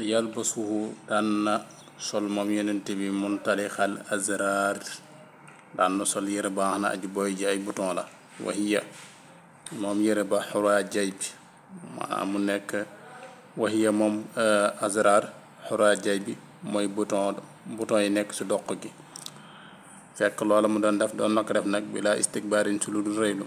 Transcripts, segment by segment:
yalbasuhu daan na sol moom yonent bi muntalixal azrar daan na sol yére ba xanaa aji booy ji ay bouton la wahiya moom yére ba xuraa jay bi maanaam mu nekk wahiya moom azrar xuraa jay bi mooy bouton bouton yi nekk ci doq gi fekk loola mu doon def doon na ko def nag bilaa istikbaarin ci lu dul rëylu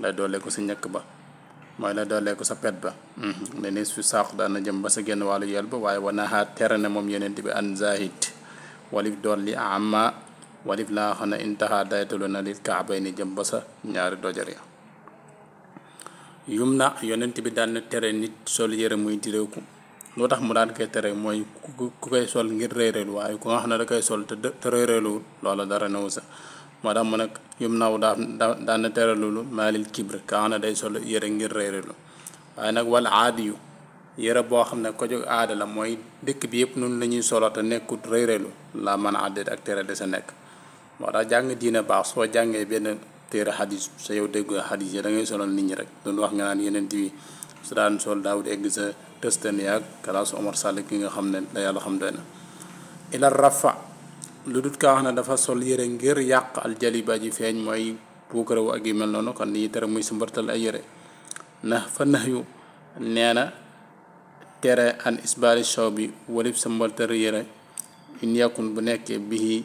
lay doolee ko sa njëkk ba mooy la doolee ko sa pet ba ne ni su saaku daana jëm ba sa génn wàllu yel ba waaye wanaxaa tere na moom yeneen bi an zahid walif dool li ama walif laa xam ne intaxaa daytalu na lil kaabay ni jëm ba sa ñaari dojar ya yum na yonent bi daan na tere nit sol yére muy direeku loo tax mu daan koy tere mooy ku koy sol ngir réeréelu waaye ku nga xam ne da koy sol te te réeréeluwul loola dara newu sa moo tax mu nag yum naaw daa daan na tere loolu maalil kibr ka xam ne day sol yére ngir réeréelu waaye nag wala aadi yu yére boo xam ne ko jóg aada la mooy dëkk bi yëpp noonu la ñuy solo te nekkut réeréelu la mën a àddeet ak tere de sa nekk moo tax jàng diine baax soo jàngee benn téere xadis sa yow dégg nga xadis yi da ngay sonal nit ñi rek doon wax nga naan yeneen bi su daan sol daawut egg sa tëstan yaag kalaasu Omar Sall ki nga xam ne da yàlla xam doy na ila rafa lu dut kaa wax ne dafa sol yére ngir yàq aljaliba ji feeñ mooy puukare wu ak yu mel noonu kon li ñuy tere muy si mbartal ay yére na fa nax yu nee na tere an isbaali shaw bi walib sa mbartal yére in yàkkun bu nekkee bihi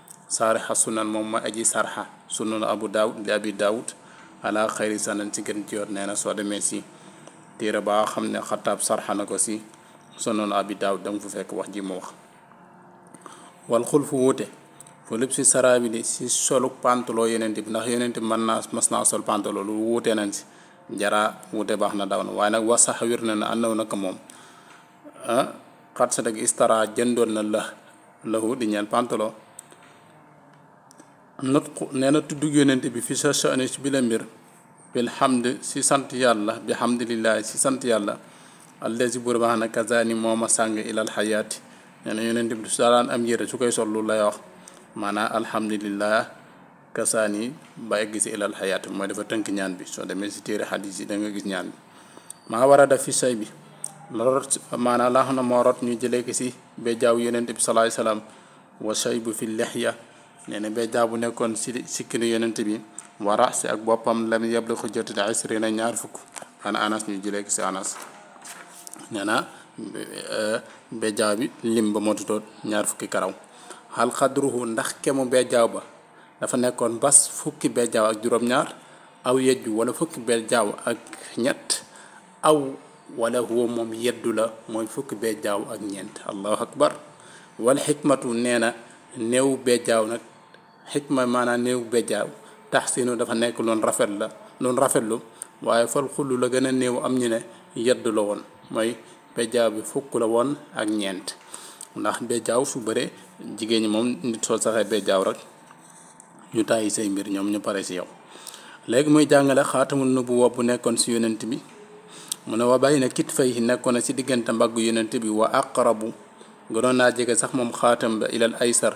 saarixa sunan moom mooy aji sarxa sunan abu daawud li abi daawud ala xayri sanan ci gën ci yoon nee na soo demee si téere ba xam ne xataab sarxa na ko si sunan abi daawud danga fu fekk wax ji mu wax wal xul fu wuute fu lépp si saraa bi de si solu pantaloo yeneen bi ndax yeneen bi mën naa mas naa sol pantaloo lu wuute nañ si jaraa wuute baax na daw na waaye nag wasax wér na ne àndaw naka moom ah xat sa dëgg istara jëndoon na la lahu di ñeel pantalon nutqu nee na tudd yonent bi fi sa sha'ni ci bi la mbir bil hamd si sant yàlla bi hamdulillahi si sant yàlla allazi buur ba xana kazaani moo ma sàng ilal xayaati nee na yonent bi su daan am yére su koy sol lu lay wax maanaam alhamdulillah kasaan yi bàyyi gisi ilal xayaat mooy dafa tënk ñaan bi soo demee si téere xadis yi da nga gis ñaan bi maa war a def fi say bi la rot maanaam laa xam ne moo rot ñu jëlee ko si ba jaaw yonent bi salaay salaam wa say bu fi lexya nee na ba jaaw bu nekkoon si sikkinu yonent bi wa raasi ak boppam lam yeblu ko jot da isri na ñaar fukk xana anas ñu jëlee ko si anas nee na ba jaaw bi lim ba motutoo ñaar fukki karaw hal xadruhu ndax kemu bejjaaw ba dafa nekkoon bas fukki bejjaaw ak juróom-ñaar aw yejju wala fukki bejjaaw ak ñett aw wala huwa moom yeddu la mooy fukki bejjaaw ak ñeent allahu akbar wal xikmatu nee na néew bejjaaw nag xikma maanaam néew bejjaaw taxsinu dafa nekk loon rafet la loon rafetlu waaye fal xullu la gën a néew am ñu ne yedd la woon mooy bejjaaw bi fukk la woon ak ñeent ndax bejjaaw su bëree jigéen ñi moom nit soo saxee bejjaaw rek ñu tàyyi say mbir ñoom ñu pare si yow léegi muy jàngale xaatamul nubuwa bu nekkoon si yonent bi mu ne wa bàyyi na kit fay nekkoon na si diggante mbagg yonent bi wa aqrabu gënoon naa jege sax moom xaatam ba ilal aysar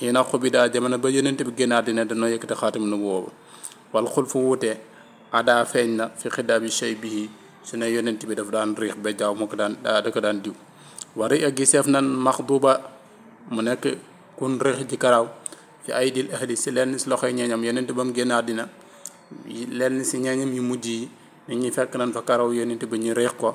yi na xubi daa jamono ba yonent bi génn àddina dañoo yëkkati xaatim nu boobu wal xul fu wuute adaa feeñ na fi xidaa bi shay bii su ne yonent bi daf daan riix ba jaaw moo ko daan da ko daan diw wari ak giseef nan maxduba mu nekk kun riix ji karaw fi ay dil ahli si lenn si loxoy ñeeñam yonent ba mu génn àddina lenn si ñeeñam yu mujj yi nit ñi fekk nañ fa karaw yonent bi ñu riix ko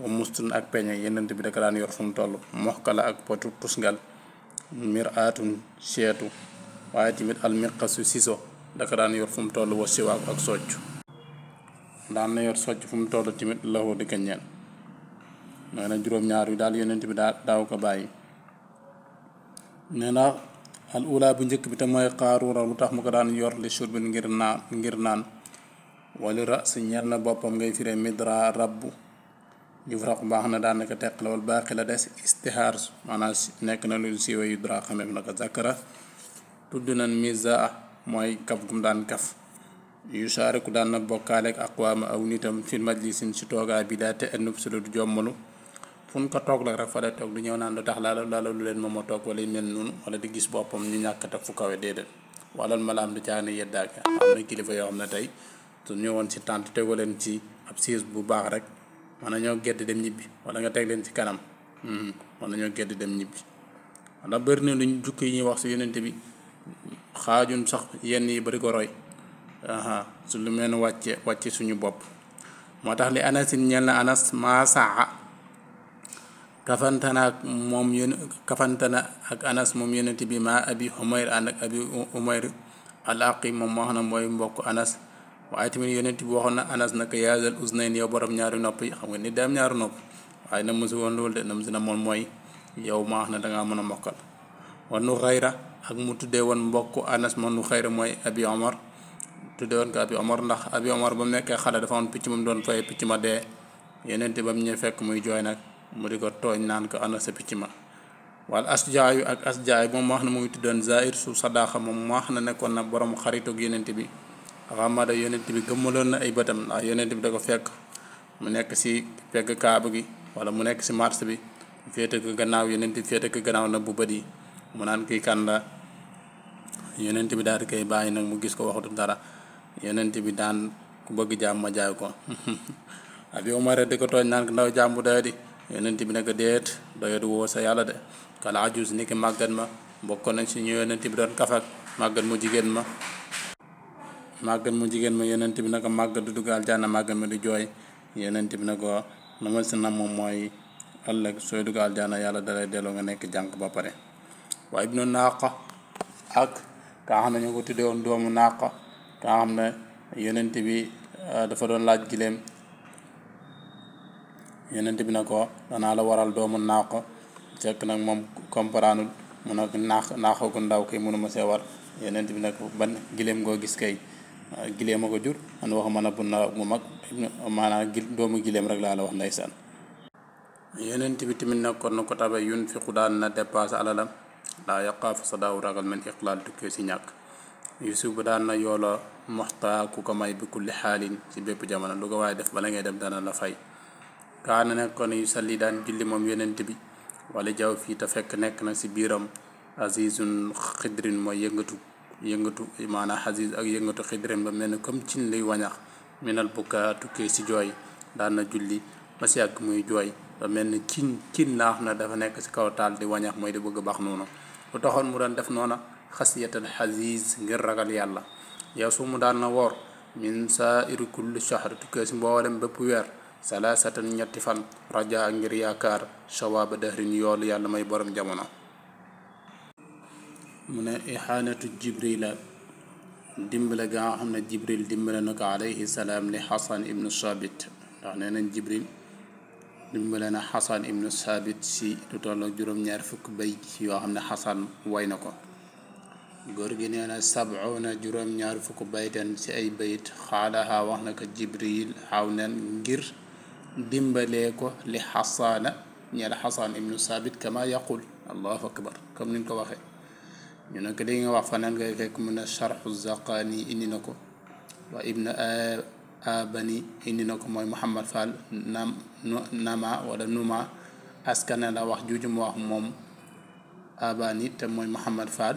wa mustun ak peñe yenent bi daka daan yor fu mu toll moxkala ak potu tusngal miraatun seetu waaye tamit almiqasu siso daka daan yor fu mu toll wa siwaak ak socc daan na yor socc fu mu toll tamit laxoo di ko ñeel nee na juróom-ñaar yu daal yonent bi daa daaw ko bàyyi nee na al ula bu njëkk bi te mooy xaaruura lu tax mu ko daan yor li surbin ngir naan ngir naan wali ras ñeel na boppam ngay firé midra rabbu juf raq baax na daanaka teq la wal baaxi la des istihaar su maanaam nekk na lu siiwa yu dra xameef na ko zakara tudd nan mizaa mooy kaf gum daan kaf yu saariku daan na bokkaaleek aqwaama aw nitam fil majlisin si toogaay bi daa te ennub si la du jommalu fun ko toog la rek fa la toog du ñëw naan lu tax laala laala lu leen moom a toog wala yu mel noonu wala di gis boppam ñu ñàkk a teg fu kawe déedéet walal malaam du caane yeddaake am na kilifa yoo xam ne tey su ñëwoon ci tànt tegoo leen ci ab siis bu baax rek mën nañoo gedd dem ñibbi wala nga teg leen ci kanam hmm, mën nañoo gedd dem ñibbi ndax bëri na luñ jukk yi ñuy wax si yonent bi xaajun sax yenn yi bari ko roy su lu mel wàcce wàcce suñu bopp moo tax li anasin ñel na anas maa saa kafante na ak moom yón kafante na ak anas moom yonent bi ma abi umayr ànd ak abi umayr al aqi moom moo xam ne mooy mbokk anas waaye tamit yonent bi waxoon na anas nag yaazal usnayn yow borom ñaari nopp yi xam nga ni daam ñaari nopp waaye na mosu woon loolu de na mosu na moom mooy yow maa xam ne dangaa mën a mokkal wan nu xayra ak mu tuddee woon mbokk anas moom nu xayra mooy abi omar tuddee woon ko abi omar ndax abi omar ba mu nekkee xale dafa woon picc moom doon fay picc ma dee yonente ba mu ñëw fekk muy jooy nag mu di ko tooñ naan ko ana sa picc ma wal asjaayu ak asjaay moom wax na mu ngi tuddoon zair su sadaaxa moom wax na nekkoon na borom xaritoog yonente bi xamada yonente bi gëmmaloon na ay bëtam ndax yonente bi da ko fekk mu nekk si pegg kaaba gi wala mu nekk si marché bi féete ko gannaaw yonent bi féete ko gannaaw na bu bët yi mu naan kii kan la yonent bi daal di koy bàyyi nag mu gis ko waxutu dara yonent bi daan ku bëgg jàmm ma jaay ko abi umar di ko tooñ naan ko ndaw jàmm bu doyo di yonent bi ne ko déet doyo di woo sa yàlla de kal ajus ni ki màggat ma bokkoon nañ si ñu yonent bi doon kafak màggat mu jigéen ma màggat mu jigéen ma yonent bi ne ko màggat du dugg aljanna màggat ma di jooy yonent bi ne ko na ma si nam moom mooy ëllëg sooy dugg aljanna yàlla dalay delloo nga nekk jànq ba pare waaye ibnu naaqa ak kaa xam ne ñu ko tuddee woon doomu naaqa te nga xam ne yonent bi dafa doon laaj giléem yonent bi ne ko danaa la waral doomu naaq fekk nag moom comprendre mu ne naax naaxoo ko ndaw kay mënuma see war yonent bi ne ko ban giléem ngoo gis kay giléem a ko jur man waxuma na bu na mu mag maanaam gi doomu giléem rek laa la wax ndeysaan yonent bi tamit nag kon na ko tabe yun fiqu daan na dépassé alalam laa yaqaafu sa daaw ragal men iqlaal tukkee si ñàkk yusuf daan na yooloo moxtaa ku ko may bi kulli xaalin ci bépp jamono lu ko waaye def bala ngay dem dana la fay kaana nag kon yu salli daan julli moom yonent bi wala jaw fii te fekk nekk na si biiram azizun xidrin mooy yëngatu yëngatu maanaam xasis ak yëngatu xidrim ba mel ni comme cin luy wañax minal bukka tukkee si jooy daan na julli ba si yàgg muy jooy ba mel ni cin cin laa xam ne dafa nekk si kaw taal di wañax mooy di bëgg a baax noonu lu taxoon mu doon def noona xasiyatal xasis ngir ragal yàlla yow su mu daan na woor min saa iri kulli shahr tukkee si mboolem bépp weer salaasatan ñetti fan raja ngir yaakaar shawaaba dahrin yoolu yàlla may borom jamono mu ne ixaanatu jibrila dimbale ga nga xam ne jibril dimbale na ko alayhi salaam li xasan ibnu saabit ndax nee nañ jibril dimbale na xasan ibnu saabit si lu toll ak juróom-ñaar fukk bay yoo xam ne xasan way na ko góor gi nee na sabuna juróom-ñaar fukk baytan ci ay bayit xaalaha wax na ko jibril xaw nan ngir dimbalee ko li xasaana ñeel xasan ibnu saabit kama yaqul allahu akbar comme niñ ko waxee ñu ne ko dañuy wax fanaan ngay fekk mu ne charxu zaqaani indi na ko waa ibnu abani indi na ko mooy muhammad fall nam nama wala numa askane la wax juuju mu wax moom abani te mooy muhammad fall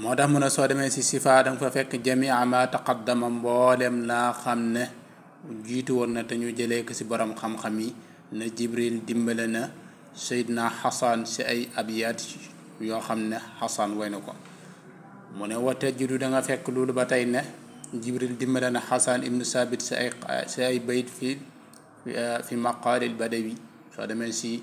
moo tax mu ne soo demee si sifaa danga fa fekk jamia ma taqaddama mboolem laa xam ne jiitu woon na te ñu jëlee ko si borom xam-xam yi ne jibril dimbale na seydna xasan si ay abiyat yoo xam ne xasan way na ko mu ne wa tajidu da nga fekk loolu ba tey ne jibril dimbale na xasan ibnu sabit si ay si ay bayit fi fi maqaalil badawi soo demee si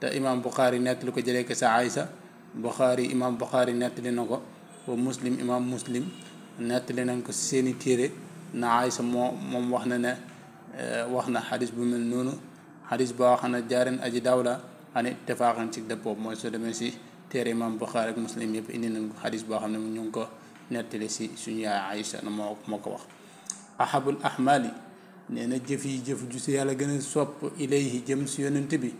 te imaam Buxaari nett li ko jëlee ko sa Aysa Buxaari imaam Buxaari nett li na ko wa muslim imaam muslim nett li nañ ko si seeni téere na Aysa moo moom wax na ne wax na xadis bu mel noonu xadis boo xam ne jaarin aji daw la ani ittifaaxan ci dëppoo mooy soo demee si téere imaam Buxaari ak muslim yëpp indi nañ ko xadis boo xam ne ñu ngi ko nettali si suñu yaay Aysa na moo moo ko wax ahabul ahmali nee na jëf yi jëf ju si yàlla gën a sopp ilayhi jëm si yonent bi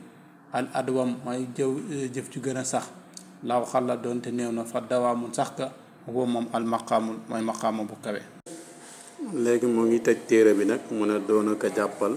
al adwam mooy jëw jëf ju gën a sax laaw xalla doonte néew na fa dawaamun sax ka huwa moom al maqaamul mooy maqaama bu kawe léegi mu ngi tëj téere bi nag mu ne doona ko jàppal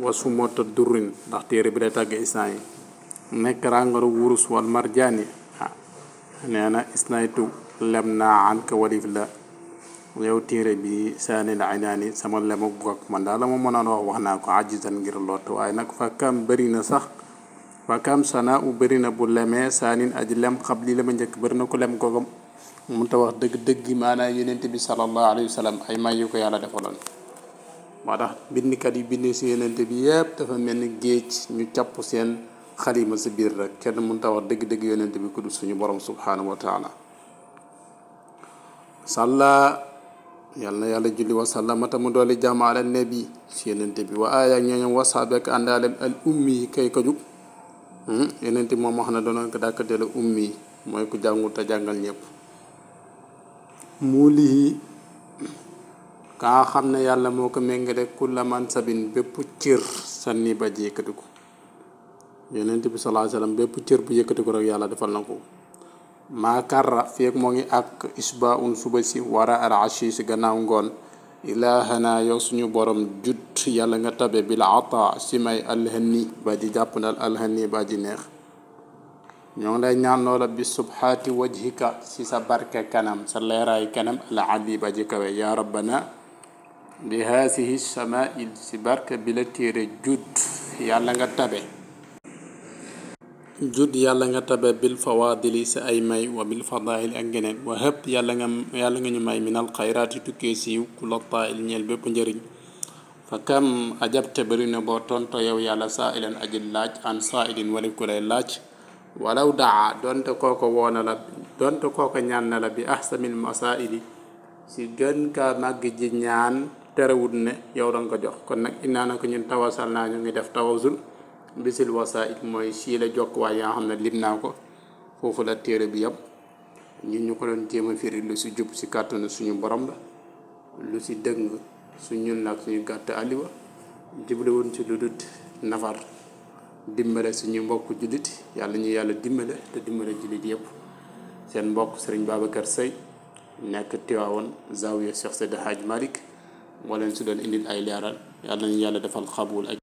wasu mota durrin ndax téere bi day tàgg isnaa yi nekk ràngaru wurus wal marjaan yi ah nee na isnaytu lem naa an ka walif la yow téere bi saani la inaani sama lema gog man daal la ma mënoon wax wax naa ko ajisan ngir lott waaye nag fakkam bëri na sax fakkam sana u bëri na bu lemee saanin aji lem xab lii la ma njëkk bëri na ko lem gogam mun ta wax dëgg dëgg maanaam yonent bi sallallahu alayhi wa sallam ay may yu ko yàlla defaloon moo tax bindkat yi bind si yonent bi yëpp dafa mel ni géej ñu capp seen xalima si biir rek kenn mënut a wax dëgg-dëgg yonent bi ku dul suñu borom subhaanahu wa taala sàlla yal na yàlla julli wa sallama te mu dooli jàmm ala nabi si yonent bi wa aaya ak ñooñam wa saabi ak àndaalem al ummi yi kay ko jug yonent bi moom wax na doona ko dàkk dela ummi yi mooy ku jàngul te jàngal ñëpp mu lii kaa xam ne yàlla moo ko méngale ku la man sabin bépp cër sànni ba ji yëkkati ko yonent bi sallallahu alayhi wasallam bépp cër bu yëkkati ko rek yàlla defal na ko maa karra feeg moo ngi ak isba un suba si wara al ashi si gannaaw ngoon ilaahana yow suñu borom jut yàlla nga tabe bil ata si may alhanni ba ji jàppandal alhanni ba ji neex ñoo ngi lay ñaan loola bi subhaati wajhika si sa barke kanam sa leeraay kanam al ali ba ji kawe yaa rabbana bi haasihi samail si barke bi la téere jud yàlla nga tabe jud yàlla nga tabe bil fawaadili si ay may wa bil fadaahil ak geneen wa hëpp yàlla nga yàlla nga ñu may minal xayraat yi tukkee siiw ku la taayil ñeel bépp njëriñ fa kam ajabte bëri na boo tonto yow yàlla saa ilan aji laaj an saa ilin wala ku lay laaj walaw daa donte kooko woona la donte kooko ñaan na la bi ahsamil masaili si gën kaa màgg ji ñaan terewut ne yow danga ko jox kon nag innaa na ko ñun tawasal naa ñu ngi def tawasul bisil wasail mooy sii la jokk waay yaa xam ne lim naa ko foofu la téere bi yam ñun ñu ko doon jéem a firi lu si jub si kàttanu suñu borom la lu si dëng su ñun la ak suñu gàtt àlliwa jubluwuñ ci lu dut nafar dimbale suñu mbokk jullit yàlla ñu yàlla dimbale te dimbale jullit yëpp seen mbokk sëriñ Babacar Seye nekk Tiwaawoon Zawiya Cheikh Seydi Hadj Malick moo leen su doon indil ay leeral yàlla ñu yàlla defal xabul ak